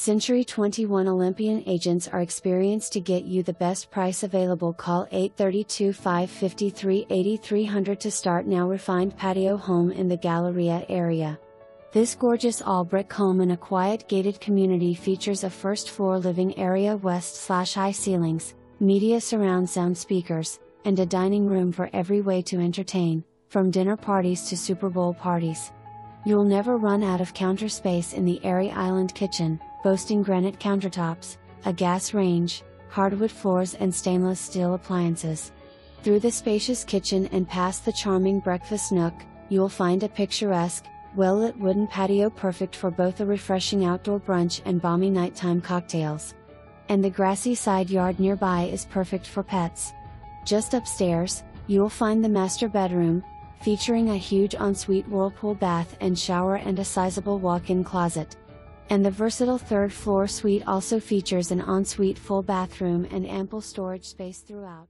Century 21 Olympian agents are experienced to get you the best price available. Call 832 553 8300 to start now. Refined patio home in the Galleria area. This gorgeous all brick home in a quiet gated community features a first floor living area, west slash high ceilings, media surround sound speakers, and a dining room for every way to entertain, from dinner parties to Super Bowl parties. You'll never run out of counter space in the airy island kitchen, boasting granite countertops, a gas range, hardwood floors, and stainless steel appliances. Through the spacious kitchen and past the charming breakfast nook, you'll find a picturesque, well lit wooden patio perfect for both a refreshing outdoor brunch and balmy nighttime cocktails. And the grassy side yard nearby is perfect for pets. Just upstairs, you'll find the master bedroom, featuring a huge ensuite whirlpool bath and shower and a sizable walk in closet. And the versatile third floor suite also features an ensuite full bathroom and ample storage space throughout.